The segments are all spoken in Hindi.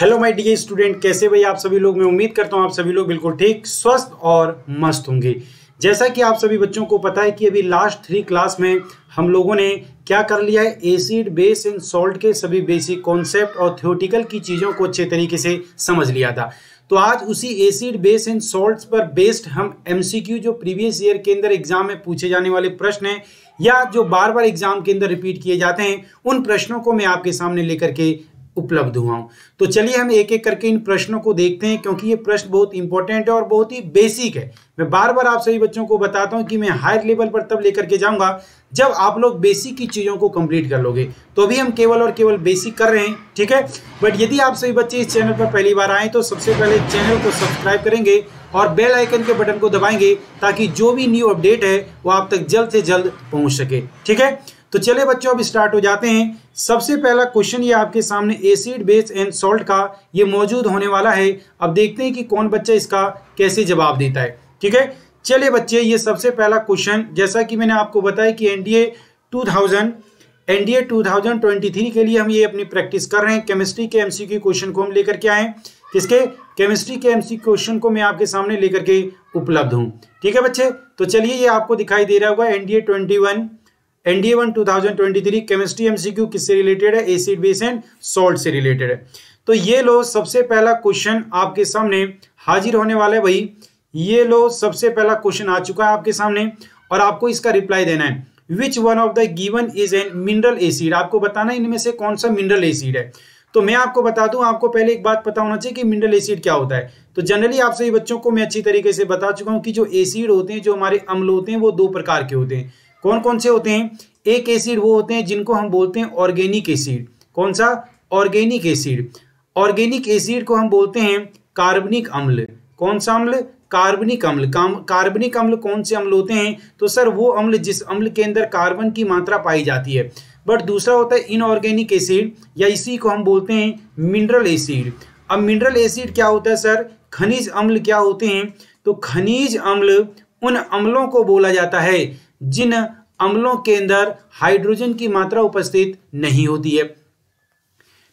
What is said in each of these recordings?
हेलो माय डियर स्टूडेंट कैसे भाई आप सभी लोग? मैं उम्मीद करता हूँ आप सभी लोग बिल्कुल ठीक, स्वस्थ और मस्त होंगे। जैसा कि आप सभी बच्चों को पता है कि अभी लास्ट थ्री क्लास में हम लोगों ने क्या कर लिया है? एसिड बेस एंड सॉल्ट के सभी बेसिक कॉन्सेप्ट और थियोटिकल की चीज़ों को अच्छे तरीके से समझ लिया था। तो आज उसी एसिड बेस एंड सॉल्ट्स पर बेस्ड हम एमसीक्यू जो प्रीवियस ईयर के अंदर एग्ज़ाम में पूछे जाने वाले प्रश्न हैं, या जो बार बार एग्ज़ाम के अंदर रिपीट किए जाते हैं, उन प्रश्नों को मैं आपके सामने लेकर के उपलब्ध हुआ हूँ। तो चलिए हम एक एक करके इन प्रश्नों को देखते हैं, क्योंकि ये प्रश्न बहुत इंपॉर्टेंट है और बहुत ही बेसिक है। मैं बार बार आप सभी बच्चों को बताता हूँ कि मैं हायर लेवल पर तब लेकर के जाऊँगा, जब आप लोग बेसिक की चीज़ों को कंप्लीट कर लोगे। तो अभी हम केवल और केवल बेसिक कर रहे हैं, ठीक है? बट यदि आप सभी बच्चे इस चैनल पर पहली बार आए तो सबसे पहले चैनल को सब्सक्राइब करेंगे और बेल आइकन के बटन को दबाएँगे, ताकि जो भी न्यू अपडेट है, वो आप तक जल्द से जल्द पहुँच सके, ठीक है? तो चले बच्चों, अब स्टार्ट हो जाते हैं। सबसे पहला क्वेश्चन ये आपके सामने एसिड बेस एंड सॉल्ट का ये मौजूद होने वाला है। अब देखते हैं कि कौन बच्चा इसका कैसे जवाब देता है। ठीक है? चलिए बच्चे, ये सबसे पहला क्वेश्चन जैसा कि मैंने आपको बताया कि एनडीए 2000 एनडीए 2023 के लिए हम ये अपनी प्रैक्टिस कर रहे हैं। केमिस्ट्री के एमसीक्यू क्वेश्चन को हम लेकर के आए किसके? केमिस्ट्री के एमसीक्यू क्वेश्चन को मैं आपके सामने लेकर के उपलब्ध हूँ। ठीक है बच्चे? तो चलिए, ये आपको दिखाई दे रहा होगा NDA 21 NDA one two chemistry MCQ किससे रिलेटेड है? एसिड बेस एंड सॉल्ट से रिलेटेड है। तो ये लो सबसे पहला क्वेश्चन आपके सामने हाजिर होने वाला है भाई। ये लो सबसे पहला क्वेश्चन आ चुका है आपके सामने और आपको इसका रिप्लाई देना है। Which one of the given is an mineral acid आपको बताना इनमें से कौन सा मिनरल एसिड है। तो मैं आपको बता दूँ, आपको पहले एक बात पता होना चाहिए कि मिनरल एसिड क्या होता है। तो जनरली आप सभी बच्चों को मैं अच्छी तरीके से बता चुका हूँ कि जो एसिड होते हैं, जो हमारे अम्ल होते हैं, वो दो प्रकार के होते हैं। कौन कौन से होते हैं? एक एसिड वो होते हैं जिनको हम बोलते हैं ऑर्गेनिक एसिड कौन सा? ऑर्गेनिक एसिड ऑर्गेनिक एसिड को हम बोलते हैं कार्बनिक अम्ल. कौन सा अम्ल? कार्बनिक अम्ल. कार्बनिक अम्ल कौन से अम्ल होते हैं? तो सर वो अम्ल जिस अम्ल के अंदर कार्बन की मात्रा पाई जाती है। बट दूसरा होता है इनऑर्गेनिक एसिड या इसी को हम बोलते हैं मिनरल एसिड अब मिनरल एसिड क्या होता है सर? खनिज अम्ल क्या होते हैं? तो खनिज अम्ल उन अम्लों को बोला जाता है जिन अम्लों के अंदर हाइड्रोजन की मात्रा उपस्थित नहीं होती है।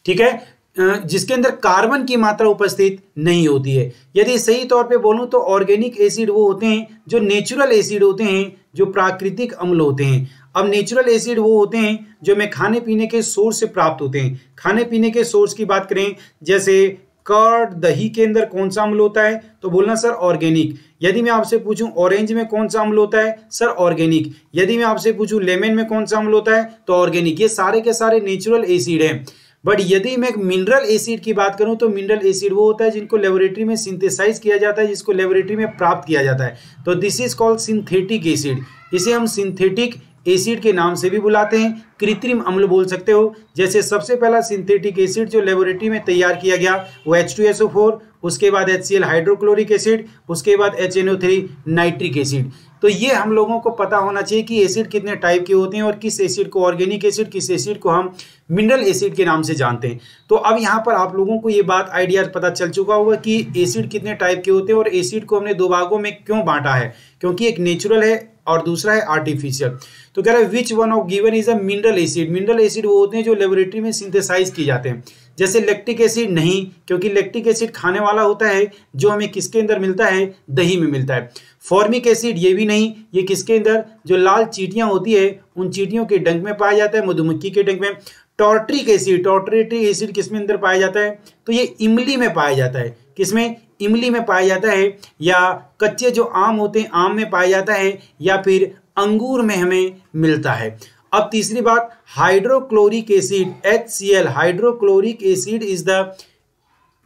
ठीक है? जिसके अंदर कार्बन की मात्रा उपस्थित नहीं होती है। यदि सही तौर पे बोलूँ तो ऑर्गेनिक एसिड वो होते हैं जो नेचुरल एसिड होते हैं, जो प्राकृतिक अम्ल होते हैं। अब नेचुरल एसिड वो होते हैं जो हमें खाने पीने के सोर्स से प्राप्त होते हैं। खाने पीने के सोर्स की बात करें, जैसे कर्ड, दही के अंदर कौन सा अम्ल होता है? तो बोलना सर ऑर्गेनिक। यदि मैं आपसे पूछूँ ऑरेंज में कौन सा अम्ल होता है? Sir organic. यदि मैं आपसे पूछूँ लेमन में कौन सा अम्ल होता है? तो ऑर्गेनिक। ये सारे के सारे नेचुरल एसिड हैं। बट यदि मैं मिनरल एसिड की बात करूँ तो मिनरल एसिड वो होता है जिनको लेबोरेटरी में सिंथेसाइज किया जाता है, जिसको लेबोरेटरी में प्राप्त किया जाता है। तो this is called synthetic acid इसे हम सिंथेटिक एसिड के नाम से भी बुलाते हैं। कृत्रिम अम्ल बोल सकते हो। जैसे सबसे पहला सिंथेटिक एसिड जो लेबोरेटरी में तैयार किया गया, वो H2SO4 उसके बाद H C L hydrochloric acid उसके बाद H N O three nitric acid तो ये हम लोगों को पता होना चाहिए कि एसिड कितने टाइप के होते हैं और किस एसिड को ऑर्गेनिक एसिड किस एसिड को हम मिनरल एसिड के नाम से जानते हैं। तो अब यहाँ पर आप लोगों को ये बात आइडिया पता चल चुका होगा कि एसिड कितने टाइप के होते हैं और एसिड को हमने दो भागों में क्यों बांटा है। क्योंकि एक नेचुरल है और दूसरा है आर्टिफिशियल तो कह रहा है which one of given is a mineral acid mineral acid वो होते हैं जो लेबोरेटरी में सिंथेसाइज किए जाते हैं। जैसे लेक्टिक एसिड नहीं, क्योंकि लेक्टिक एसिड खाने वाला होता है, जो हमें किसके अंदर मिलता है? दही में मिलता है। फॉर्मिक एसिड ये भी नहीं, ये किसके अंदर? जो लाल चीटियाँ होती है, उन चीटियों के डंक में पाया जाता है, मधुमक्खी के डंक में। टॉर्ट्रिक एसिड टॉर्ट्रेटिक एसिड किसमें अंदर पाया जाता है? तो ये इमली में पाया जाता है। किसमें? इमली में पाया जाता है या कच्चे जो आम होते हैं, आम में पाया जाता है या फिर अंगूर में हमें मिलता है। अब तीसरी बात hydrochloric acid H C L hydrochloric acid is the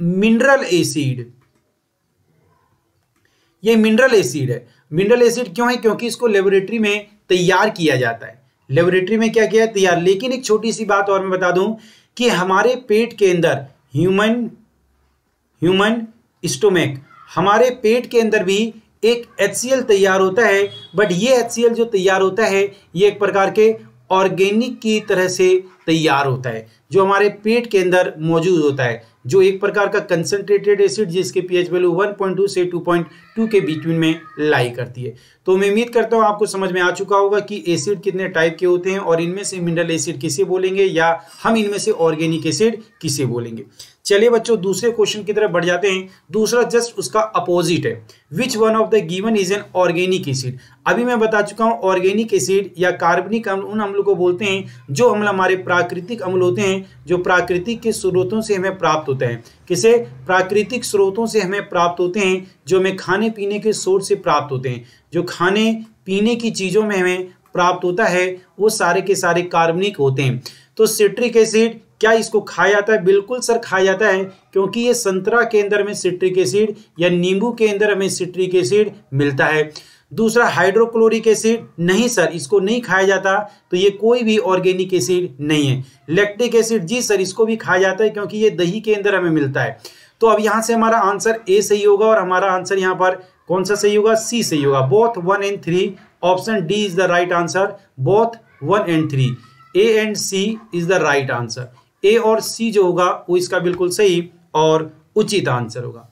mineral acid ये मिनरल एसिड है। मिनरल एसिड क्यों है? क्योंकि इसको लेबोरेटरी में तैयार किया जाता है। लेबोरेटरी में क्या किया? तैयार। लेकिन एक छोटी सी बात और मैं बता दूँ कि हमारे पेट के अंदर ह्यूमन ह्यूमन स्टोमेक हमारे पेट के अंदर भी एक एचसीएल तैयार होता है बट ये एचसीएल जो तैयार होता है, ये एक प्रकार के ऑर्गेनिक की तरह से तैयार होता है, जो हमारे पेट के अंदर मौजूद होता है। जो एक प्रकार का कंसंट्रेटेड एसिड जिसके पीएच वैल्यू 1.2 से 2.2 के बीच में लाई करती है। तो मैं उम्मीद करता हूँ आपको समझ में आ चुका होगा कि एसिड कितने टाइप के होते हैं और इनमें से मिनरल एसिड किसे बोलेंगे या हम इनमें से ऑर्गेनिक एसिड किसे बोलेंगे। चलिए बच्चों, दूसरे क्वेश्चन की तरफ़ बढ़ जाते हैं। दूसरा जस्ट उसका अपोजिट है। Which one of the given is an organic acid अभी मैं बता चुका हूँ ऑर्गेनिक एसिड या कार्बनिक अम्ल, उन अम्लों को बोलते हैं जो अम्ल हमारे प्राकृतिक अम्ल होते हैं जो प्राकृतिक के स्रोतों से हमें प्राप्त होते हैं। किसे? प्राकृतिक स्रोतों से हमें प्राप्त होते हैं, जो हमें खाने पीने के सोर्स से प्राप्त होते हैं। जो खाने पीने की चीज़ों में हमें प्राप्त होता है, वो सारे के सारे कार्बनिक होते हैं। तो सिट्रिक एसिड, क्या इसको खाया जाता है? बिल्कुल सर, खाया जाता है, क्योंकि ये संतरा के अंदर में सिट्रिक एसिड या नींबू के अंदर हमें सिट्रिक एसिड मिलता है। दूसरा हाइड्रोक्लोरिक एसिड नहीं सर इसको नहीं खाया जाता तो ये कोई भी ऑर्गेनिक एसिड नहीं है। लैक्टिक एसिड जी सर इसको भी खाया जाता है क्योंकि ये दही के अंदर हमें मिलता है। तो अब यहाँ से हमारा आंसर ए सही होगा और हमारा आंसर यहाँ पर कौन सा सही होगा? सी सही होगा। Both one and three option D is the right answer both one and three A and C is the right answer A और सी जो होगा, वो इसका बिल्कुल सही और उचित आंसर होगा।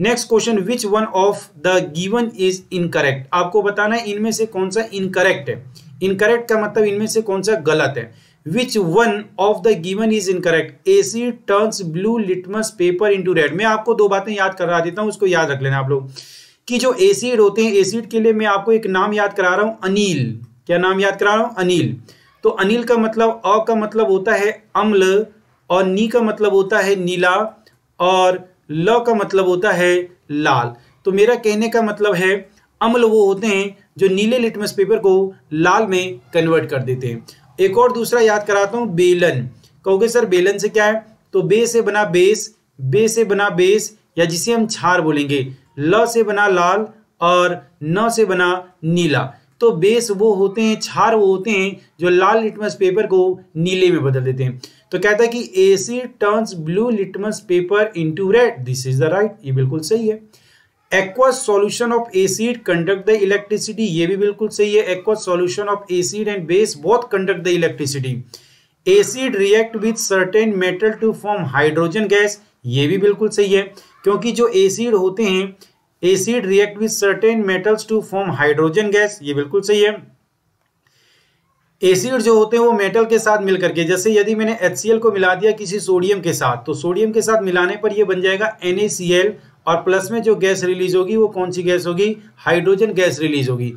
Next question which one of the given is incorrect आपको बताना है, इनमें से कौन सा इनकरेक्ट है? इनकरेक्ट का मतलब इनमें से कौन सा गलत है? Which one of the given is incorrect acid turns blue litmus paper into red मैं आपको दो बातें याद करा देता हूँ, उसको याद रख लेना आप लोग। कि जो एसिड होते हैं एसिड के लिए मैं आपको एक नाम याद करा रहा हूँ, अनिल। क्या नाम याद करा रहा हूँ? अनिल। तो अनिल का मतलब अ का मतलब होता है अम्ल, और नी का मतलब होता है नीला, और ल का मतलब होता है लाल। तो मेरा कहने का मतलब है, अम्ल वो होते हैं जो नीले लिटमस पेपर को लाल में कन्वर्ट कर देते हैं। एक और दूसरा याद कराता हूँ, बेलन। कहोगे, सर, बेलन से क्या है? तो बे से बना बेस, बे से बना बेस, या जिसे हम छार बोलेंगे। ल से बना लाल और न से बना नीला। तो बेस वो होते हैं, छार वो होते हैं जो लाल लिटमस पेपर को नीले में बदल देते हैं। तो कहता है कि acid turns blue litmus paper into red this is the right ये बिल्कुल सही है. Aqueous solution of acid conduct the electricity ये भी बिल्कुल सही है. Aqueous solution of acid and base both conduct the electricity acid react with certain metal to form hydrogen gas ये भी बिल्कुल सही है. क्योंकि जो एसिड होते हैं acid react with certain metals to form hydrogen gas ये बिल्कुल सही है. एसिड जो होते हैं वो मेटल के साथ मिलकर के, जैसे यदि मैंने एच को मिला दिया किसी सोडियम के साथ तो सोडियम के साथ मिलाने पर ये बन जाएगा एन और प्लस में जो गैस रिलीज़ होगी वो कौन सी गैस होगी? हाइड्रोजन गैस रिलीज़ होगी।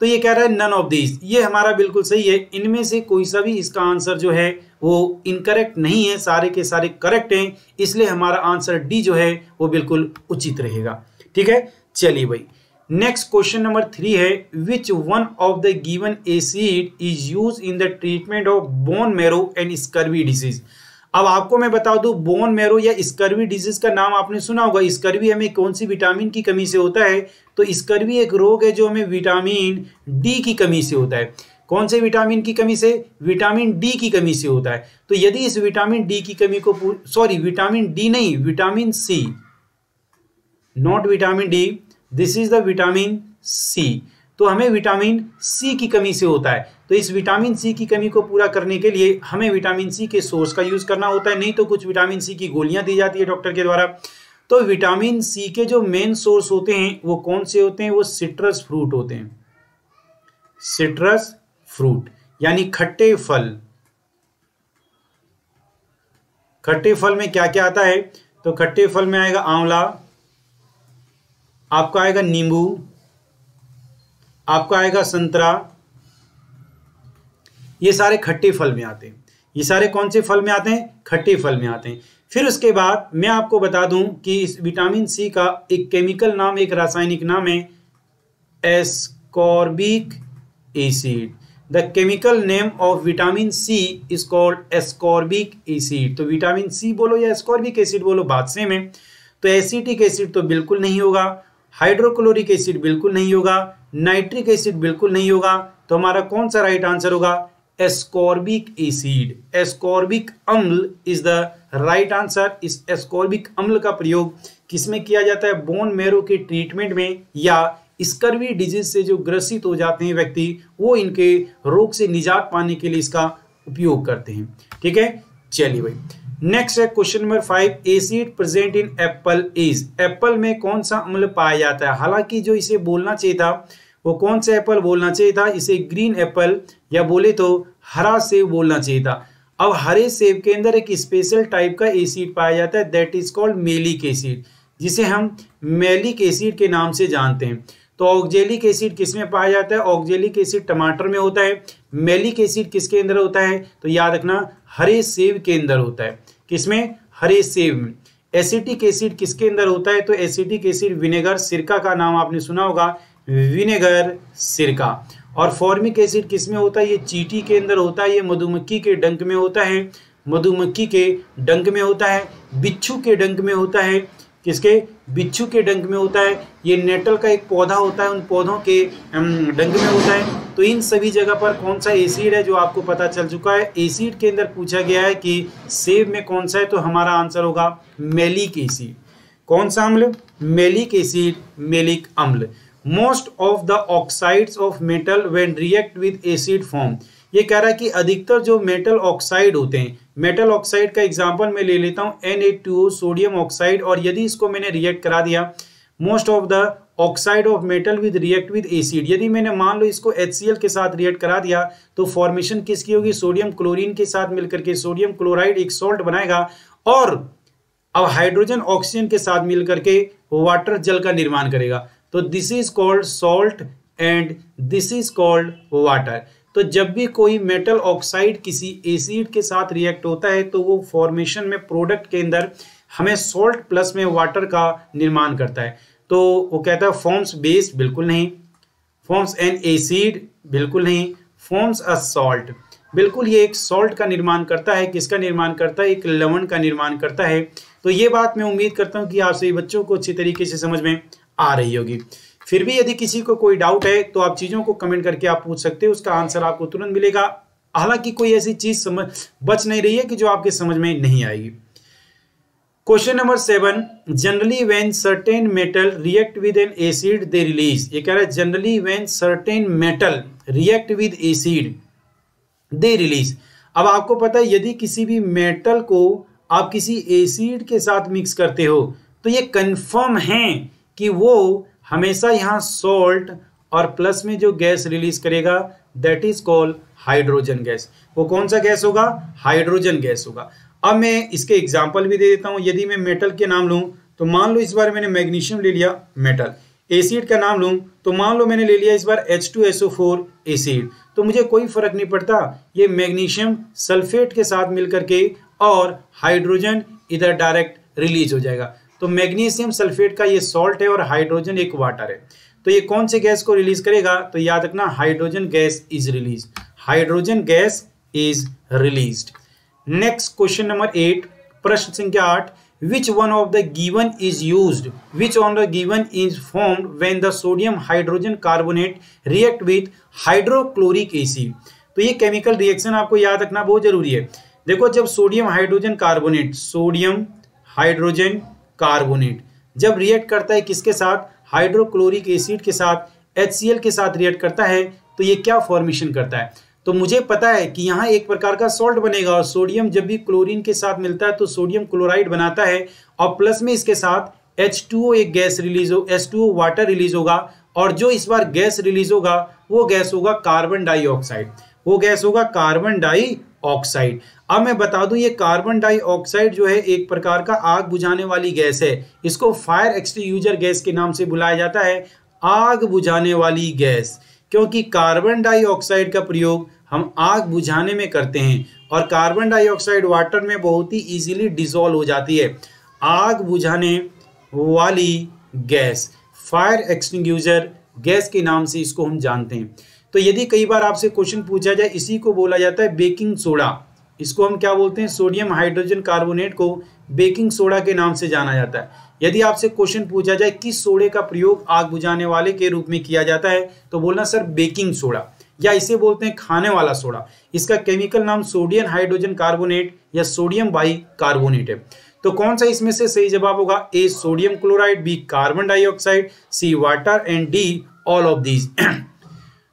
तो ये कह रहा है नन ऑफ़ दीज ये हमारा बिल्कुल सही है। इनमें से कोई सा भी इसका आंसर जो है, वो इनकरेक्ट नहीं है। सारे के सारे करेक्ट हैं। इसलिए हमारा आंसर डी जो है, वो बिल्कुल उचित रहेगा। ठीक है? चलिए भाई। नेक्स्ट क्वेश्चन नंबर थ्री है which one of the given acid is use in the treatment of bone marrow and scurvy disease अब आपको मैं बता दूँ बोन मेरो या स्कर्वी डिज़ीज़ का नाम आपने सुना होगा। स्कर्वी हमें कौन सी विटामिन की कमी से होता है? तो स्कर्वी एक रोग है जो हमें विटामिन डी की कमी से होता है। कौन से विटामिन की कमी से? विटामिन डी की कमी से होता है। तो यदि इस विटामिन डी की कमी को सॉरी विटामिन डी नहीं vitamin C not vitamin D this is the vitamin C तो हमें विटामिन सी की कमी से होता है। तो इस विटामिन सी की कमी को पूरा करने के लिए हमें विटामिन सी के सोर्स का यूज़ करना होता है। नहीं तो कुछ विटामिन सी की गोलियाँ दी जाती है डॉक्टर के द्वारा। तो विटामिन सी के जो मेन सोर्स होते हैं, वो कौन से होते हैं? वो सिट्रस फ्रूट होते हैं। सिट्रस फ्रूट यानी खट्टे फल। खट्टे फल में क्या क्या आता है? तो खट्टे फल में आएगा आंवला आपका आएगा नींबू, आपका आएगा संतरा। ये सारे खट्टे फल में आते हैं। ये सारे कौन से फल में आते हैं? खट्टे फल में आते हैं। फिर उसके बाद मैं आपको बता दूँ कि इस विटामिन सी का एक केमिकल नाम, एक रासायनिक नाम है ascorbic acid. The chemical name of vitamin C is called ascorbic acid तो विटामिन सी बोलो या एस्कॉर्बिक एसिड बोलो सेम है। तो एसिटिक एसिड तो बिल्कुल नहीं होगा। हाइड्रोक्लोरिक एसिड बिल्कुल नहीं होगा, नाइट्रिक एसिड बिल्कुल नहीं होगा। तो हमारा कौन सा राइट आंसर होगा? Ascorbic acid. एस्कॉर्बिक अम्ल इज़ द राइट आंसर इस एस्कॉर्बिक अम्ल का प्रयोग किसमें किया जाता है? बोन मेरो के ट्रीटमेंट में या स्कर्वी डिज़ीज़ से जो ग्रसित हो जाते हैं व्यक्ति, वो इनके रोग से निजात पाने के लिए इसका उपयोग करते हैं। ठीक है? चलिए भाई। नेक्स्ट है question number five acid present in apple is apple में कौन सा अम्ल पाया जाता है? हालाँकि जो इसे बोलना चाहिए था, वो कौन सा एप्पल बोलना चाहिए था? इसे ग्रीन एप्पल या बोले तो हरा सेब बोलना चाहिए था। अब हरे सेब के अंदर एक स्पेशल टाइप का एसिड पाया जाता है that is called malic acid जिसे हम मेलिक एसिड के नाम से जानते हैं। तो ऑक्जेलिक एसिड किसमें पाया जाता है? ऑक्जेलिक एसिड टमाटर में होता है। मेलिक एसिड किसके अंदर होता है? तो याद रखना, हरे सेब के अंदर होता है। किसमें? हरे सेब में। एसिटिक एसिड किसके अंदर होता है? तो एसिटिक एसिड विनेगर सिरका का नाम आपने सुना होगा। विनेगर सिरका। और फॉर्मिक एसिड किसमें होता है? ये चीटी के अंदर होता है, ये मधुमक्खी के डंक में होता है। मधुमक्खी के डंक में होता है, बिच्छू के डंक में होता है। किसके? बिच्छू के डंक में होता है, ये नेटल का एक पौधा होता है, उन पौधों के डंक में होता है। तो इन सभी जगह पर कौन सा एसिड है जो आपको पता चल चुका है? एसिड के अंदर पूछा गया है कि सेब में कौन सा है तो हमारा आंसर होगा मेलिक एसिड कौन सा अम्ल? मेलिक एसिड मेलिक अम्ल। Most of the oxides of metal when react with acid form ये कह रहा है कि अधिकतर जो मेटल ऑक्साइड होते हैं मेटल ऑक्साइड का एग्ज़ाम्पल मैं ले लेता हूँ एन सोडियम ऑक्साइड, और यदि इसको मैंने रिएक्ट करा दिया most of the oxide of metal with react with acid यदि मैंने मान लो इसको एच के साथ रिएक्ट करा दिया तो फॉर्मेशन किसकी होगी? सोडियम क्लोरीन के साथ मिलकर के सोडियम क्लोराइड एक सॉल्ट बनाएगा, और अब हाइड्रोजन ऑक्सीजन के साथ मिलकर के वाटर जल का निर्माण करेगा। तो this is called salt and this is called water तो जब भी कोई मेटल ऑक्साइड किसी एसिड के साथ रिएक्ट होता है तो वो फॉर्मेशन में प्रोडक्ट के अंदर हमें सॉल्ट प्लस में वाटर का निर्माण करता है। तो वो कहता है फॉर्म्स बेस बिल्कुल नहीं फॉर्म्स एन एसिड बिल्कुल नहीं फॉर्म्स अ सॉल्ट बिल्कुल ये एक सॉल्ट का निर्माण करता है। किसका निर्माण करता है? एक लवण का निर्माण करता है। तो ये बात मैं उम्मीद करता हूँ कि आप सभी बच्चों को अच्छी तरीके से समझ में आ रही होगी। फिर भी यदि किसी को कोई डाउट है तो आप चीज़ों को कमेंट करके आप पूछ सकते हो, उसका आंसर आपको तुरंत मिलेगा। हालाँकि कोई ऐसी चीज़ समझ, बच नहीं रही है कि जो आपके समझ में नहीं आएगी। Question number seven generally when certain metal react with an acid they release ये कह रहा है generally when certain metal react with acid they release अब आपको पता है, यदि किसी भी मेटल को आप किसी एसिड के साथ मिक्स करते हो तो ये कंफर्म है कि वो हमेशा यहाँ सोल्ट और प्लस में जो गैस रिलीज़ करेगा that is called hydrogen gas वो कौन सा गैस होगा? हाइड्रोजन गैस होगा। अब मैं इसके एग्ज़ाम्पल भी दे देता हूँ। यदि मैं मेटल के नाम लूँ तो मान लो इस बार मैंने मैग्नीशियम ले लिया मेटल एसिड का नाम लूँ तो मान लो मैंने ले लिया इस बार H2SO4 एसिड तो मुझे कोई फ़र्क नहीं पड़ता। ये मैग्नीशियम सल्फेट के साथ मिलकर के और हाइड्रोजन इधर डायरेक्ट रिलीज़ हो जाएगा। तो मैग्नीशियम सल्फेट का ये सॉल्ट है और हाइड्रोजन एक वाटर है। तो ये कौन से गैस को रिलीज़ करेगा? तो याद रखना hydrogen gas is release hydrogen gas is release next question number eight प्रश्न संख्या आठ which one of the given is use which on the given is form when the sodium hydrogen carbonate react with hydrochloric acid तो ये केमिकल रिएक्शन आपको याद रखना बहुत ज़रूरी है। देखो, जब sodium hydrogen carbonate sodium hydrogen carbonate. जब रिएक्ट करता है किसके साथ? हाइड्रोक्लोरिक एसिड के साथ। एच के साथ रिएक्ट करता है तो ये क्या फॉर्मेशन करता है? तो मुझे पता है कि यहाँ एक प्रकार का सॉल्ट बनेगा और सोडियम जब भी क्लोरीन के साथ मिलता है तो सोडियम क्लोराइड बनाता है और प्लस में इसके साथ H2O एक गैस रिलीज़ हो H2O वाटर रिलीज़ होगा और जो इस बार गैस रिलीज़ होगा, वो गैस होगा कार्बन डाइऑक्साइड वो गैस होगा कार्बन डाई ऑक्साइड अब मैं बता दूँ, ये कार्बन डाइऑक्साइड जो है, एक प्रकार का आग बुझाने वाली गैस है। इसको फायर एक्सटीयूजर गैस के नाम से बुलाया जाता है, आग बुझाने वाली गैस। क्योंकि कार्बन डाइऑक्साइड का प्रयोग हम आग बुझाने में करते हैं, और कार्बन डाइऑक्साइड वाटर में बहुत ही इजीली डिजोल्व हो जाती है, आग बुझाने वाली गैस। फायर एक्सटिंग्यूजर गैस के नाम से इसको हम जानते हैं। तो यदि कई बार आपसे क्वेश्चन पूछा जाए, इसी को बोला जाता है बेकिंग सोडा इसको हम क्या बोलते हैं? सोडियम हाइड्रोजन कार्बोनेट को बेकिंग सोडा के नाम से जाना जाता है। यदि आपसे क्वेश्चन पूछा जाए किस सोडे का प्रयोग आग बुझाने वाले के रूप में किया जाता है तो बोलना सर बेकिंग सोडा, या इसे बोलते हैं खाने वाला सोडा। इसका केमिकल नाम सोडियम हाइड्रोजन कार्बोनेट या सोडियम बाई कार्बोनेट है। तो कौन सा इसमें से सही जवाब होगा? A, sodium chloride, B, carbon dioxide, C, water, and D, all of these.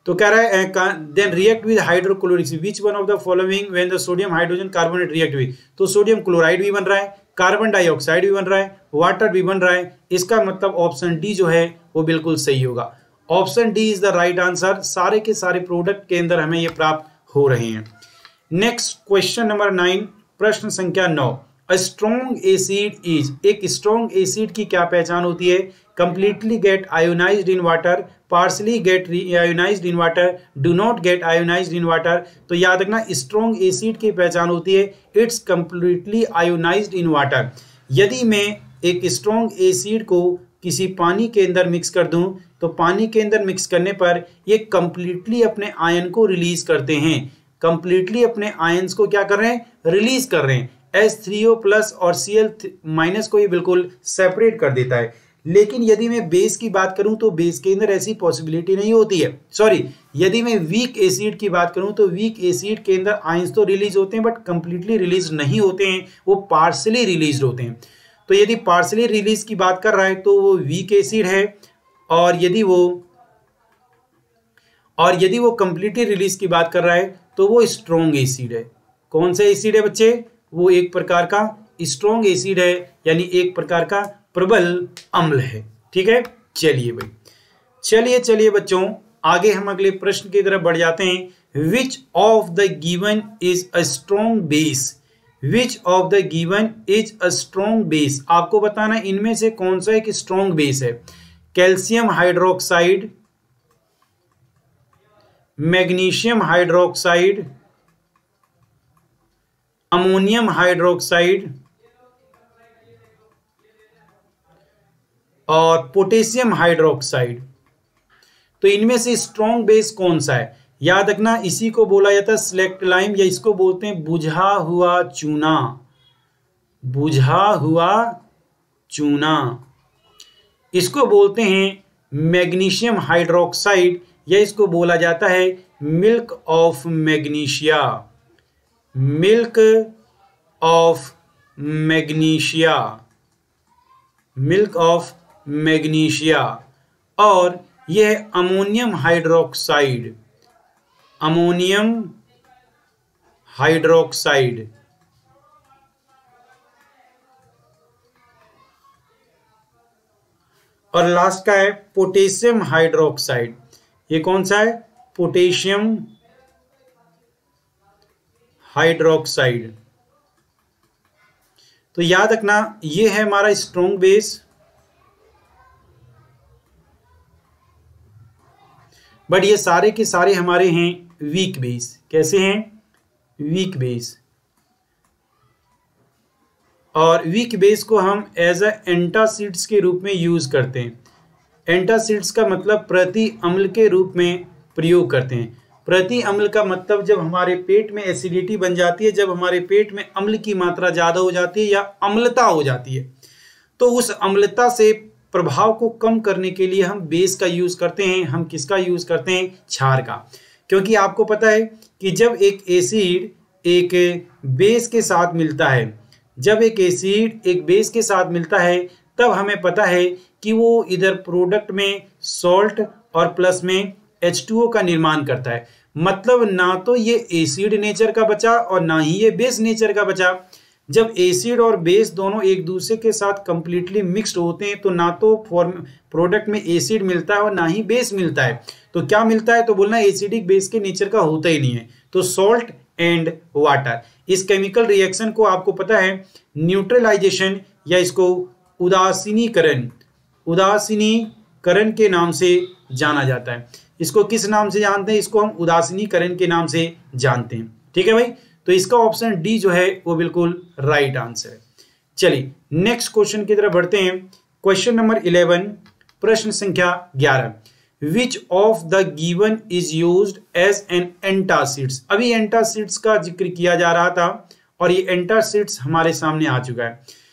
तो कह रहा है then react with hydrochloric which one of the following when the sodium hydrogen carbonate react with तो सोडियम क्लोराइड भी बन रहा है कार्बन डाइऑक्साइड भी बन रहा है वाटर भी बन रहा है. इसका मतलब ऑप्शन डी जो है, वो बिल्कुल सही होगा. Option D is the right answer सारे के सारे प्रोडक्ट के अंदर हमें ये प्राप्त हो रहे हैं. नेक्स्ट क्वेश्चन नंबर नाइन प्रश्न संख्या नौ. स्ट्रॉन्ग एसिड इज़ एक स्ट्रॉन्ग एसिड की क्या पहचान होती है? Completely get ionized in water partly get ionize in water do not get ionize in water तो याद रखना स्ट्रॉन्ग एसिड की पहचान होती है it's completely ionize in water यदि मैं एक स्ट्रॉन्ग एसिड को किसी पानी के अंदर मिक्स कर दूँ तो पानी के अंदर मिक्स करने पर ये कंप्लीटली अपने आयन को रिलीज़ करते हैं। कंप्लीटली अपने आयंस को क्या कर रहे हैं? रिलीज़ कर रहे हैं। एस थ्री ओ प्लस और सी एल माइनस को ये बिल्कुल सेपरेट कर देता है। लेकिन यदि मैं बेस की बात करूँ तो बेस के अंदर ऐसी पॉसिबिलिटी नहीं होती है। सॉरी यदि मैं वीक एसिड की बात करूँ तो वीक एसिड के अंदर आयंस तो रिलीज़ होते हैं बट कंप्लीटली रिलीज़ नहीं होते हैं, वो पार्सली रिलीज़ होते हैं। तो यदि पार्सली रिलीज़ की बात कर रहा है तो वो वीक एसिड है, और यदि वो, और यदि वो कंप्लीटली रिलीज़ की बात कर रहा है तो वो स्ट्रॉन्ग एसिड है। कौन सा एसिड है बच्चे? वो एक प्रकार का स्ट्रॉन्ग एसिड है, यानी एक प्रकार का प्रबल अम्ल है। ठीक है? चलिए भाई। चलिए चलिए बच्चों, आगे हम अगले प्रश्न की तरफ़ बढ़ जाते हैं। Which of the given is a strong base which of the given is a strong base आपको बताना इनमें से कौन सा एक स्ट्रॉन्ग बेस है? Calcium hydroxide magnesium hydroxide ammonium hydroxide और पोटेशियम हाइड्रोक्साइड। तो इनमें से स्ट्रॉन्ग बेस कौन सा है? याद रखना, इसी को बोला जाता है सिलेक्ट लाइम या इसको बोलते हैं बुझा हुआ चूना। बुझा हुआ चूना। इसको बोलते हैं मैग्नीशियम हाइड्रोक्साइड, या इसको बोला जाता है milk of magnesia milk of magnesia milk of magnesia और यह अमोनियम हाइड्रोक्साइड अमोनियम हाइड्रोक्साइड। और लास्ट का है पोटेशियम हाइड्रोक्साइड। ये कौन सा है? Potassium hydroxide. तो याद रखना, ये है हमारा स्ट्रॉन्ग बेस बट ये सारे के सारे हमारे हैं वीक बेस कैसे हैं? वीक बेस और वीक बेस को हम एज अ एंटासिड्स के रूप में यूज़ करते हैं। एंटासिड्स का मतलब प्रति अम्ल के रूप में प्रयोग करते हैं। प्रति अम्ल का मतलब जब हमारे पेट में एसिडिटी बन जाती है, जब हमारे पेट में अम्ल की मात्रा ज़्यादा हो जाती है या अम्लता हो जाती है तो उस अम्लता से प्रभाव को कम करने के लिए हम बेस का यूज़ करते हैं, हम किसका यूज़ करते हैं? क्षार का। क्योंकि आपको पता है कि जब एक एसिड एक बेस के साथ मिलता है, जब एक एसिड एक बेस के साथ मिलता है, तब हमें पता है कि वो इधर प्रोडक्ट में सॉल्ट और प्लस में H2O का निर्माण करता है। मतलब ना तो ये एसिड नेचर का बचा और ना ही ये बेस नेचर का बचा। जब एसिड और बेस दोनों एक दूसरे के साथ कंप्लीटली मिक्सड होते हैं तो ना तो फॉर्म प्रोडक्ट में एसिड मिलता है और ना ही बेस मिलता है। तो क्या मिलता है? तो बोलना एसिडिक बेस के नेचर का होता ही नहीं है। तो सॉल्ट एंड वाटर इस केमिकल रिएक्शन को आपको पता है न्यूट्रलाइजेशन या इसको उदासीनीकरण उदासीनीकरण के नाम से जाना जाता है। इसको किस नाम से जानते हैं? इसको हम उदासीनीकरण के नाम से जानते हैं। ठीक है भाई? तो इसका ऑप्शन डी जो है, वो बिल्कुल राइट आंसर है। चलिए नेक्स्ट क्वेश्चन की तरफ़ बढ़ते हैं। क्वेश्चन नंबर इलेवन प्रश्न संख्या ग्यारह। Which of the given is use as an antacids अभी एंटासिड्स का ज़िक्र किया जा रहा था और ये एंटासिड्स हमारे सामने आ चुका है।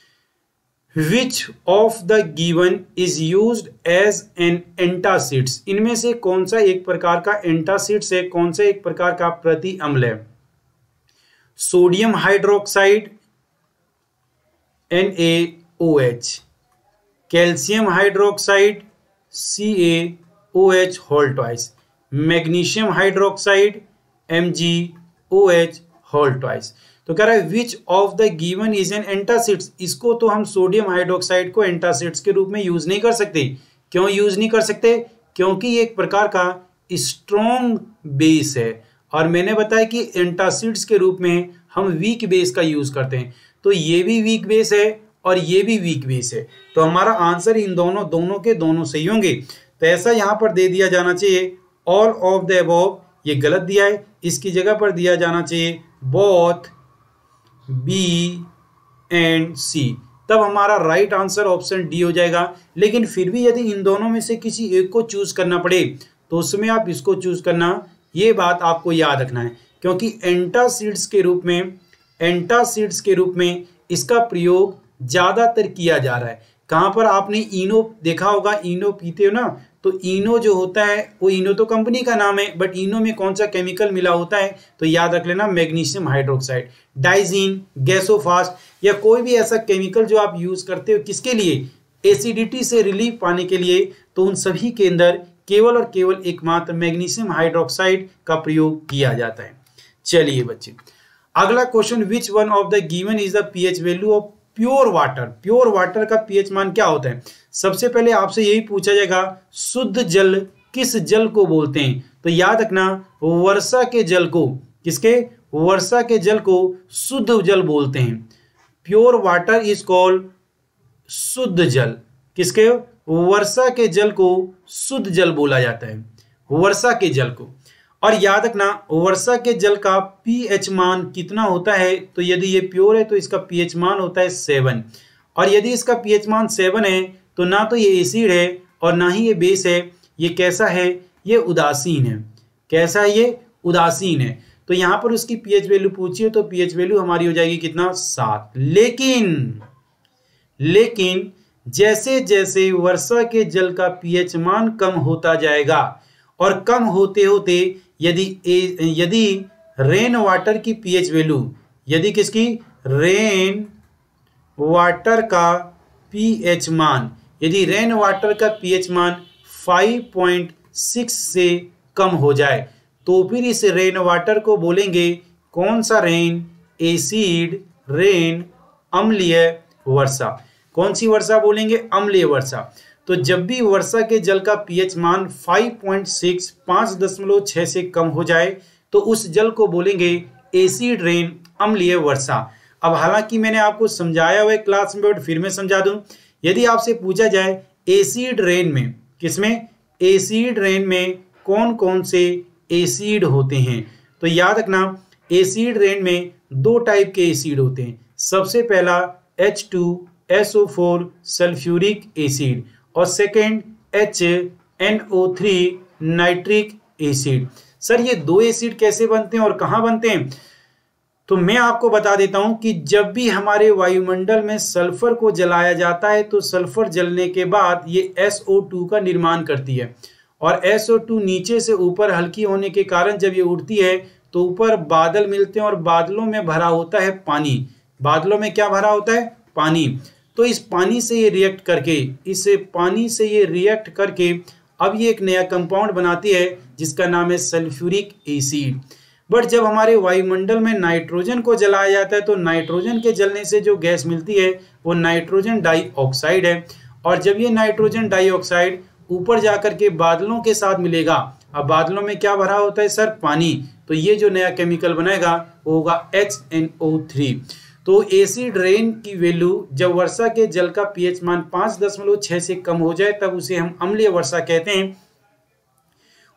Which of the given is use as an antacids इनमें से कौन सा एक प्रकार का एंटासिड्स है? कौन सा एक प्रकार का प्रति अम्ल है? Sodium hydroxide N A O H calcium hydroxide C H whole twice magnesium hydroxide M G O H whole twice तो कह रहा है which of the given is an antacids इसको तो हम सोडियम हाइड्रोक्साइड को एंटासिड्स के रूप में यूज़ नहीं कर सकते। क्यों यूज़ नहीं कर सकते? क्योंकि ये एक प्रकार का स्ट्रॉन्ग बेस है। और मैंने बताया कि एंटासिड्स के रूप में हम वीक बेस का यूज़ करते हैं। तो ये भी वीक बेस है और ये भी वीक बेस है। तो हमारा आंसर इन दोनों दोनों के दोनों सही होंगे। तो ऐसा यहाँ पर दे दिया जाना चाहिए। ऑल ऑफ़ द अबव ये गलत दिया है। इसकी जगह पर दिया जाना चाहिए बोथ बी एंड सी तब हमारा राइट आंसर ऑप्शन डी हो जाएगा। लेकिन फिर भी यदि इन दोनों में से किसी एक को चूज़ करना पड़े तो उसमें आप इसको चूज़ करना ये बात आपको याद रखना है, क्योंकि एंटासीड्स के रूप में एंटासीड्स के रूप में इसका प्रयोग ज़्यादातर किया जा रहा है। कहाँ पर आपने इनो देखा होगा, इनो पीते हो ना तो इनो जो होता है, वो इनो तो कंपनी का नाम है, बट इनो में कौन सा केमिकल मिला होता है तो याद रख लेना मैग्नीशियम हाइड्रोक्साइड। डाइजीन, गैसोफास्ट या कोई भी ऐसा केमिकल जो आप यूज़ करते हो किसके लिए? एसिडिटी से रिलीफ पाने के लिए तो उन सभी के अंदर केवल और केवल एकमात्र मैग्नीशियम हाइड्रोक्साइड का प्रयोग किया जाता है। चलिए बच्चे, अगला question which one of the given is the pH value of pure water pure water का पीएच मान क्या होता है? सबसे पहले आपसे यही पूछा जाएगा, शुद्ध जल किस जल को बोलते हैं? तो याद रखना, वर्षा के जल को, किसके? वर्षा के जल को शुद्ध जल बोलते हैं। प्योर वाटर इज़ कॉल्ड शुद्ध जल। किसके? वर्षा के जल को शुद्ध जल बोला जाता है, वर्षा के जल को। और याद रखना, वर्षा के जल का पीएच मान कितना होता है? तो यदि ये प्योर है तो इसका पीएच मान होता है सेवन और यदि इसका पीएच मान सेवन है तो ना तो ये एसिड है और ना ही ये बेस है। ये कैसा है? ये उदासीन है। कैसा है ये? उदासीन है। तो यहाँ पर उसकी पीएच वैल्यू पूछिए तो पीएच वैल्यू हमारी हो जाएगी कितना? सात। लेकिन लेकिन जैसे जैसे वर्षा के जल का पीएच मान कम होता जाएगा और कम होते होते यदि यदि रेन वाटर की पीएच वैल्यू यदि किसकी? रेन वाटर का पीएच मान, यदि रेन वाटर का पीएच मान 5.6 से कम हो जाए तो फिर इस रेन वाटर को बोलेंगे कौन सा रेन एसिड रेन अम्लीय वर्षा। कौन सी वर्षा बोलेंगे? अम्लीय वर्षा। तो जब भी वर्षा के जल का पीएच मान 5.6 पाँच दशमलव छह से कम हो जाए तो उस जल को बोलेंगे एसिड रेन अम्लीय वर्षा। अब हालाँकि मैंने आपको समझाया हुआ क्लास में बट फिर मैं समझा दूँ। यदि आपसे पूछा जाए एसिड रेन में, किसमें? एसिड रेन में कौन कौन से एसिड होते हैं? तो याद रखना एसिड रेन में दो टाइप के एसिड होते हैं। सबसे पहला H two S O four sulphuric acid और second H N O three nitric acid sir, ये दो एसिड कैसे बनते हैं और कहाँ बनते हैं? तो मैं आपको बता देता हूँ कि जब भी हमारे वायुमंडल में सल्फ़र को जलाया जाता है तो सल्फ़र जलने के बाद ये SO2 का निर्माण करती है और SO2 नीचे से ऊपर हल्की होने के कारण जब ये उड़ती है तो ऊपर बादल मिलते हैं और बादलों में भरा होता है पानी। बादलों में क्या भरा होता है? पानी। तो इस पानी से ये रिएक्ट करके, इस पानी से ये रिएक्ट करके अब ये एक नया कंपाउंड बनाती है, जिसका नाम है सल्फ्यूरिक एसिड। बट जब हमारे वायुमंडल में नाइट्रोजन को जलाया जाता है तो नाइट्रोजन के जलने से जो गैस मिलती है, वो नाइट्रोजन डाइऑक्साइड है। और जब ये नाइट्रोजन डाइऑक्साइड ऊपर जाकर के बादलों के साथ मिलेगा, अब बादलों में क्या भरा होता है? सर, पानी। तो ये जो नया केमिकल बनाएगा, वो होगा एच एन ओ थ्री तो एसिड रेन की वैल्यू जब वर्षा के जल का पीएच मान पाँच दशमलव छह से कम हो जाए, तब उसे हम अम्लीय वर्षा कहते हैं।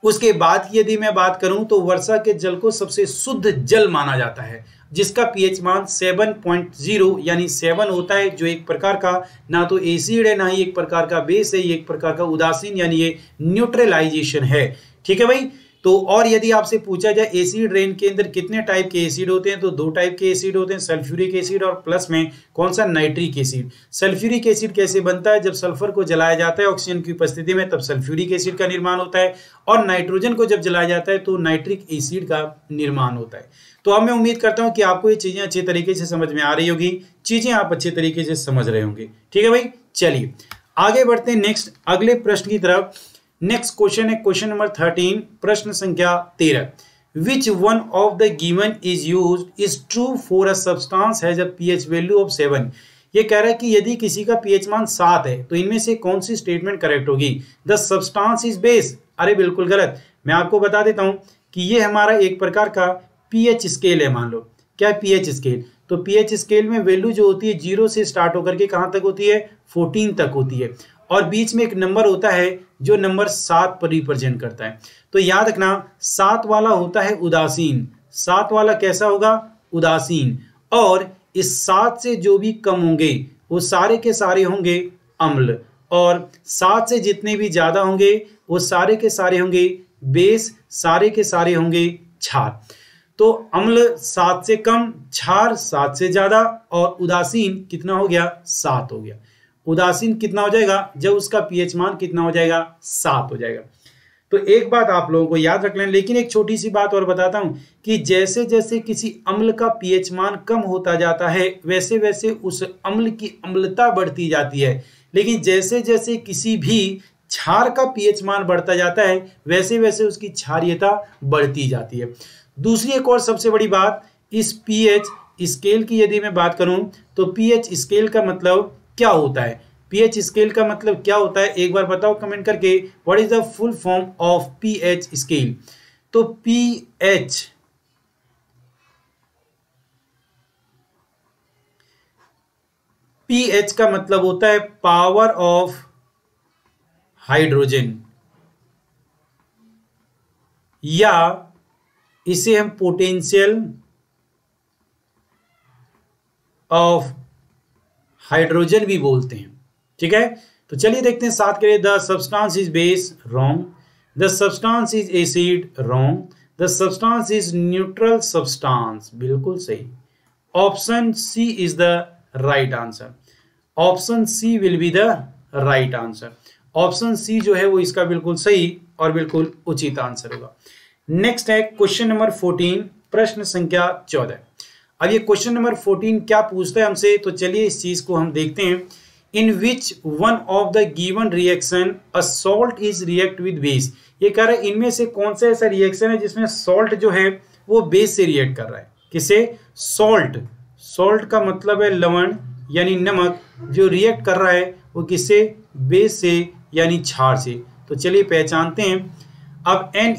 उसके बाद की यदि मैं बात करूँ तो वर्षा के जल को सबसे शुद्ध जल माना जाता है, जिसका पीएच मान 7.0 यानी 7 होता है, जो एक प्रकार का ना तो एसिड है, ना ही एक प्रकार का बेस है एक प्रकार का उदासीन यानी ये न्यूट्रलाइजेशन है। ठीक है भाई? तो और यदि आपसे पूछा जाए एसिड रेन के अंदर कितने टाइप के एसिड होते हैं तो दो टाइप के एसिड होते हैं सल्फ्यूरिक एसिड और प्लस में कौन सा नाइट्रिक एसिड सल्फ्यूरिक एसिड कैसे बनता है? जब सल्फ़र को जलाया जाता है ऑक्सीजन की उपस्थिति में, तब सल्फ्यूरिक एसिड का निर्माण होता है और नाइट्रोजन को जब जलाया जाता है तो नाइट्रिक एसिड का निर्माण होता है। तो अब मैं उम्मीद करता हूँ कि आपको ये चीज़ें अच्छे तरीके से समझ में आ रही होगी। चीज़ें आप अच्छे तरीके से समझ रहे होंगे। ठीक है भाई? चलिए, आगे बढ़ते हैं। नेक्स्ट अगले प्रश्न की तरफ़। नेक्स्ट क्वेश्चन है क्वेश्चन नंबर थर्टीन प्रश्न संख्या तेरह। Which one of the given is use is true for a substance has a pH value of seven ये कह रहा है कि यदि किसी का पीएच मान सात है तो इनमें से कौन सी स्टेटमेंट करेक्ट होगी? द सब्सटेंस इज़ बेस अरे, बिल्कुल गलत। मैं आपको बता देता हूँ कि ये हमारा एक प्रकार का पीएच स्केल है, मान लो। क्या है पीएच स्केल तो पीएच स्केल में वैल्यू जो होती है ज़ीरो से स्टार्ट होकर के कहाँ तक होती है? फोर्टीन तक होती है। और बीच में एक नंबर होता है जो नंबर सात पर रिप्रेजेंट करता है। तो याद रखना, सात वाला होता है उदासीन। सात वाला कैसा होगा? उदासीन। और इस सात से जो भी कम होंगे, वो सारे के सारे होंगे अम्ल। और सात से जितने भी ज़्यादा होंगे, वो सारे के सारे होंगे बेस, सारे के सारे होंगे क्षार तो अम्ल सात से कम क्षार सात से ज़्यादा, और उदासीन कितना हो गया? सात हो गया। उदासीन कितना हो जाएगा? जब उसका पीएच मान कितना हो जाएगा? सात हो जाएगा। तो एक बात आप लोगों को याद रख लें, लेकिन एक छोटी सी बात और बताता हूँ कि जैसे जैसे किसी अम्ल का पीएच मान कम होता जाता है, वैसे वैसे उस अम्ल की अम्लता बढ़ती जाती है। लेकिन जैसे जैसे किसी भी क्षार का पीएच मान बढ़ता जाता है, वैसे वैसे उसकी क्षारियता बढ़ती जाती है। दूसरी एक और सबसे बड़ी बात, इस पीएच स्केल की यदि मैं बात करूँ तो पीएच स्केल का मतलब क्या होता है? पीएच स्केल का मतलब क्या होता है? एक बार बताओ कमेंट करके what is the full form of pH scale तो पीएच पीएच का मतलब होता है पावर ऑफ़ हाइड्रोजन या इसे हम पोटेंशियल ऑफ़ हाइड्रोजन भी बोलते हैं। ठीक है? तो चलिए देखते हैं साथ के लिए the substance is base wrong. The substance is acid wrong. The substance is neutral substance. बिल्कुल सही। Option C is the right answer. Option C will be the right answer. Option C जो है वो इसका बिल्कुल सही और बिल्कुल उचित आंसर होगा। नेक्स्ट है क्वेश्चन नंबर फोर्टीन, प्रश्न संख्या चौदह। अब ये क्वेश्चन नंबर फोर्टीन क्या पूछता है हमसे? तो चलिए इस चीज़ को हम देखते हैं। In which one of the given reaction a salt is react with base ये कह रहा है, इनमें से कौन सा ऐसा रिएक्शन है जिसमें सॉल्ट जो है, वो बेस से रिएक्ट कर रहा है? किसे? सॉल्ट सॉल्ट का मतलब है लवण, यानी नमक, जो रिएक्ट कर रहा है, वो किससे बेस से, यानी क्षार से। तो चलिए पहचानते हैं। अब एन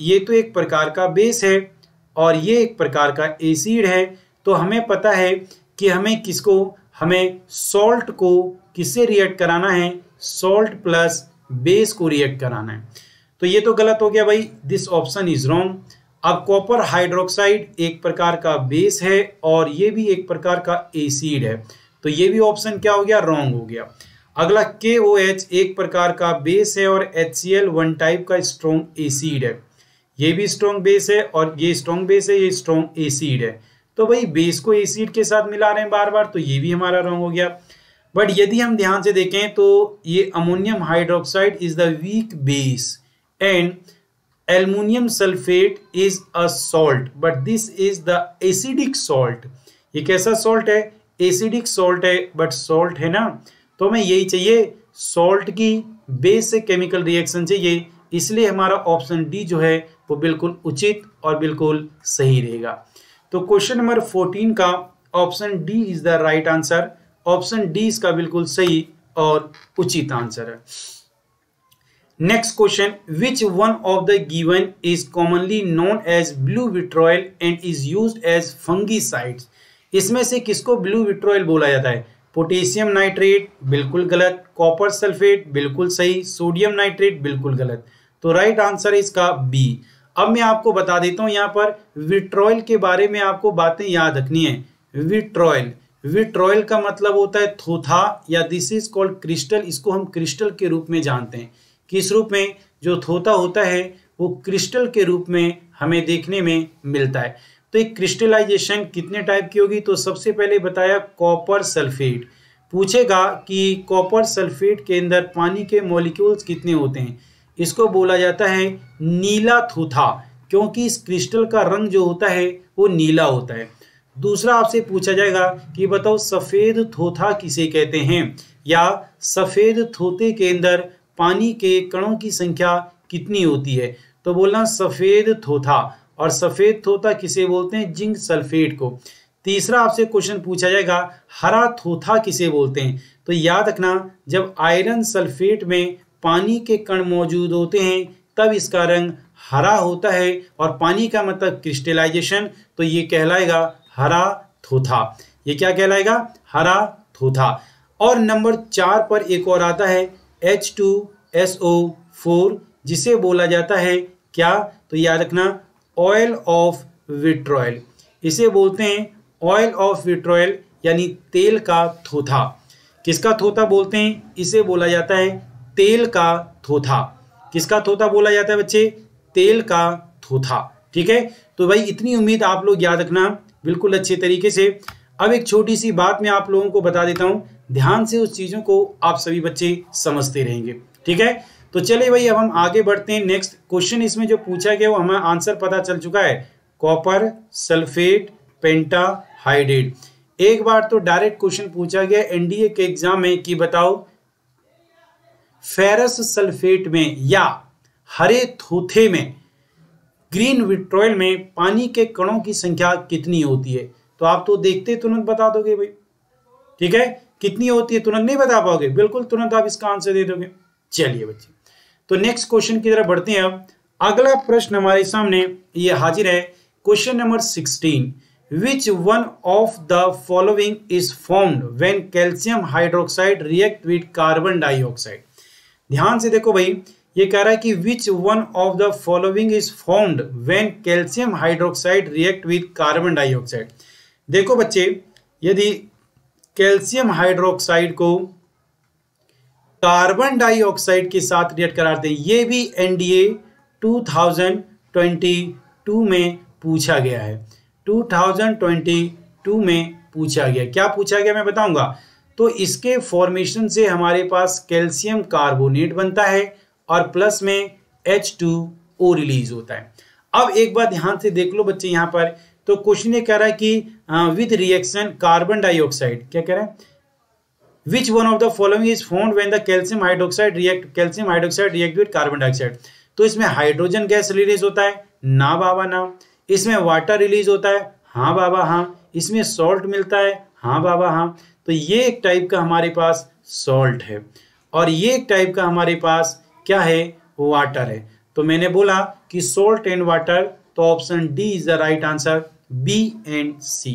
ये तो एक प्रकार का बेस है। और ये एक प्रकार का एसिड है। तो हमें पता है कि हमें किसको, हमें सॉल्ट को किससे रिएक्ट कराना है? सॉल्ट प्लस बेस को रिएक्ट कराना है। तो ये तो गलत हो गया भाई। दिस ऑप्शन इज़ रॉन्ग अब कॉपर हाइड्रोक्साइड एक प्रकार का बेस है और ये भी एक प्रकार का एसिड है। तो ये भी ऑप्शन क्या हो गया? रॉन्ग हो गया। अगला के एक प्रकार का बेस है और एच वन टाइप का स्ट्रॉन्ग एसिड है। ये भी स्ट्रॉन्ग बेस है और ये स्ट्रॉन्ग बेस है, ये स्ट्रॉन्ग एसिड है। तो भाई बेस को एसिड के साथ मिला रहे हैं बार बार तो ये भी हमारा रॉन्ग हो गया। बट यदि हम ध्यान से देखें तो ये ammonium hydroxide is the weak base and aluminium sulphate is a salt but this is the acidic salt ये कैसा सॉल्ट है? एसिडिक सॉल्ट है बट सॉल्ट है ना? तो हमें यही चाहिए सॉल्ट की बेस से केमिकल रिएक्शन चाहिए, इसलिए हमारा ऑप्शन डी जो है वो बिल्कुल उचित और बिल्कुल सही रहेगा। तो क्वेश्चन नंबर फोर्टीन का option D is the right answer option D इसका बिल्कुल सही और उचित आंसर है। Next question which one of the given is commonly known as blue vitriol and is use as fungicides इसमें से किसको ब्लू विट्रॉयल बोला जाता है? पोटेशियम नाइट्रेट बिल्कुल गलत। कॉपर सल्फेट बिल्कुल सही। सोडियम नाइट्रेट बिल्कुल गलत। तो राइट आंसर इसका बी अब मैं आपको बता देता हूँ यहाँ पर विट्रॉयल के बारे में आपको बातें याद रखनी है। विट्रॉयल विट्रॉयल का मतलब होता है थोथा या दिस इज़ कॉल्ड क्रिस्टल इसको हम क्रिस्टल के रूप में जानते हैं। किस रूप में? जो थोथा होता है, वो क्रिस्टल के रूप में हमें देखने में मिलता है। तो एक क्रिस्टलाइजेशन कितने टाइप की होगी? तो सबसे पहले बताया कॉपर सल्फेट पूछेगा कि कॉपर सल्फेट के अंदर पानी के मॉलिक्यूल्स कितने होते हैं। इसको बोला जाता है नीला थूथा, क्योंकि इस क्रिस्टल का रंग जो होता है, वो नीला होता है। दूसरा आपसे पूछा जाएगा कि बताओ सफ़ेद थोथा किसे कहते हैं? या सफ़ेद थोते के अंदर पानी के कणों की संख्या कितनी होती है? तो बोलना सफ़ेद थोथा, और सफ़ेद थोथा किसे बोलते हैं? जिंक सल्फेट को। तीसरा आपसे क्वेश्चन पूछा जाएगा, हरा थोथा किसे बोलते हैं? तो याद रखना, जब आयरन सल्फेट में पानी के कण मौजूद होते हैं तब इसका रंग हरा होता है और पानी का मतलब क्रिस्टलाइजेशन तो ये कहलाएगा हरा थोथा। ये क्या कहलाएगा? हरा थोथा। और नंबर चार पर एक और आता है H two S O four जिसे बोला जाता है क्या? तो याद रखना ऑयल ऑफ़ विट्रॉयल इसे बोलते हैं ऑयल ऑफ़ विट्रॉयल यानी तेल का थोथा। किसका थोथा बोलते हैं? इसे बोला जाता है तेल का थोथा। किसका थोथा बोला जाता है बच्चे? तेल का थोथा। ठीक है? तो भाई, इतनी उम्मीद आप लोग याद रखना बिल्कुल अच्छे तरीके से। अब एक छोटी सी बात मैं आप लोगों को बता देता हूँ। ध्यान से उस चीज़ों को आप सभी बच्चे समझते रहेंगे। ठीक है? तो चलिए भाई, अब हम आगे बढ़ते हैं। नेक्स्ट क्वेश्चन इसमें जो पूछा गया, वो हमें आंसर पता चल चुका है। कॉपर सल्फेट पेंटा हाइड्रेट एक बार तो डायरेक्ट क्वेश्चन पूछा गया। एनडीए के एग्ज़ाम में कि बताओ फेरस सल्फेट में या हरे थोथे में ग्रीन विट्रॉयल में पानी के कणों की संख्या कितनी होती है? तो आप तो देखते तुरंत बता दोगे भाई। ठीक है? कितनी होती है तुरंत नहीं बता पाओगे। बिल्कुल तुरंत आप इसका आंसर दे दोगे। चलिए बच्चे। तो नेक्स्ट क्वेश्चन की तरफ़ बढ़ते हैं अब। अगला प्रश्न हमारे सामने ये हाजिर है। Question number sixteen which one of the following is formed when calcium hydroxide react with carbon dioxide? ध्यान से देखो भाई, ये कह रहा है कि which one of the following is formed when calcium hydroxide react with carbon dioxide देखो बच्चे, यदि कैल्शियम हाइड्रोक्साइड को कार्बन डाइऑक्साइड के साथ रिएक्ट कराते हैं ये भी एनडीए 2022 में पूछा गया है। 2022 में पूछा गया। क्या पूछा गया मैं बताऊँगा? तो इसके फॉर्मेशन से हमारे पास कैल्शियम कार्बोनेट बनता है और प्लस में H2O रिलीज़ होता है। अब एक बार ध्यान से देख लो बच्चे यहाँ पर। तो क्वेश्चन ये कह रहा है कि विद रिएक्शन कार्बन डाइऑक्साइड क्या कह रहा है? Which one of the following is found when the calcium hydroxide react calcium hydroxide react with carbon dioxide तो इसमें हाइड्रोजन गैस रिलीज़ होता है, ना बाबा ना। इसमें वाटर रिलीज़ होता है हाँ बाबा हाँ। इसमें सॉल्ट मिलता है हाँ बाबा हाँ। तो ये एक टाइप का हमारे पास सॉल्ट है। और ये एक टाइप का हमारे पास क्या है? वाटर है। तो मैंने बोला कि सॉल्ट एंड वाटर तो option D is the right answer B and C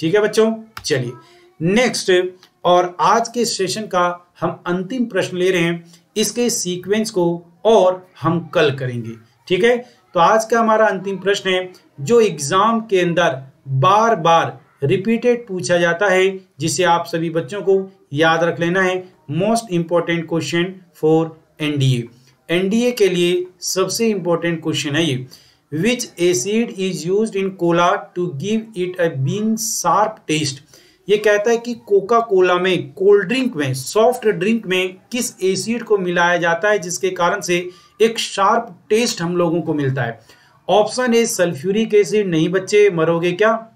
ठीक है बच्चों? चलिए नेक्स्ट और आज के सेशन का हम अंतिम प्रश्न ले रहे हैं। इसके सीक्वेंस को और हम कल करेंगे। ठीक है? तो आज का हमारा अंतिम प्रश्न है, जो एग्ज़ाम के अंदर बार बार रिपीटेड पूछा जाता है, जिसे आप सभी बच्चों को याद रख लेना है। Most important question for NDA. NDA के लिए सबसे इंपॉर्टेंट क्वेश्चन है ये। Which acid is use in cola to give it a bean sharp taste ये कहता है कि कोका कोला में कोल्ड ड्रिंक में सॉफ्ट ड्रिंक में किस एसिड को मिलाया जाता है, जिसके कारण से एक शार्प टेस्ट हम लोगों को मिलता है? ऑप्शन ए सल्फ्यूरिक एसिड नहीं बच्चे, मरोगे क्या?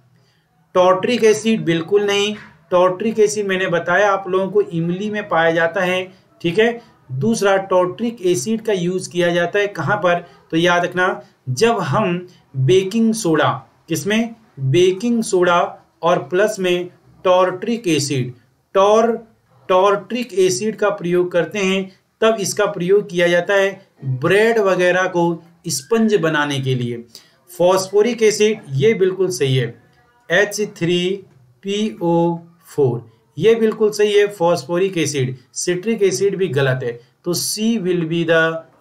टॉर्ट्रिक एसिड बिल्कुल नहीं। टॉर्ट्रिक एसिड मैंने बताया, आप लोगों को इमली में पाया जाता है, ठीक है? दूसरा टॉर्ट्रिक एसिड का यूज़ किया जाता है कहाँ पर? तो याद रखना, जब हम बेकिंग सोडा, किसमें? बेकिंग सोडा और प्लस में टॉर्ट्रिक एसिड टॉर टॉर्ट्रिक एसिड का प्रयोग करते हैं, तब इसका प्रयोग किया जाता है ब्रेड वगैरह को स्पंज बनाने के लिए। फॉस्फोरिक एसिड, ये बिल्कुल सही है। H three P O four ये बिल्कुल सही है, फॉस्फोरिक एसिड। सिट्रिक एसिड भी गलत है। तो C will be the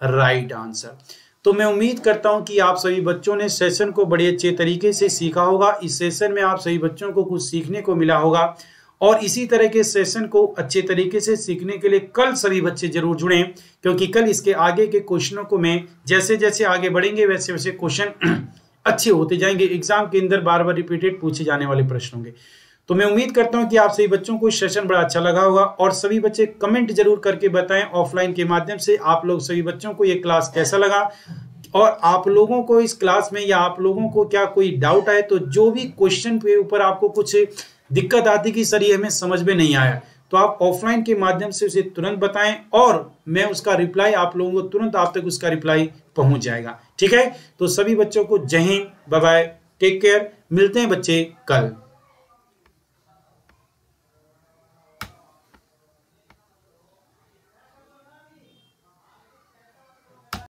right answer तो मैं उम्मीद करता हूँ कि आप सभी बच्चों ने सेशन को बड़े अच्छे तरीके से सीखा होगा। इस सेशन में आप सभी बच्चों को कुछ सीखने को मिला होगा। और इसी तरह के सेशन को अच्छे तरीके से सीखने के लिए कल सभी बच्चे ज़रूर जुड़ें, क्योंकि कल इसके आगे के क्वेश्चनों को मैं जैसे जैसे आगे बढ़ेंगे वैसे वैसे क्वेश्चन अच्छे होते जाएँगे एग्ज़ाम के अंदर बार बार रिपीटेड पूछे जाने वाले प्रश्न होंगे। तो मैं उम्मीद करता हूँ कि आप सभी बच्चों को सेशन बड़ा अच्छा लगा होगा और सभी बच्चे कमेंट ज़रूर करके बताएँ ऑफलाइन के माध्यम से आप लोग सभी बच्चों को ये क्लास कैसा लगा और आप लोगों को इस क्लास में या आप लोगों को क्या कोई डाउट आए तो जो भी क्वेश्चन के ऊपर आपको कुछ दिक्कत आती कि सर ये हमें समझ में नहीं आया तो आप ऑफलाइन के माध्यम से उसे तुरंत बताएँ और मैं उसका रिप्लाई आप लोगों को तुरंत आप तक उसका रिप्लाई पहुँच जाएगा। ठीक है? तो सभी बच्चों को जय हिंद बाय टेक केयर मिलते हैं बच्चे कल।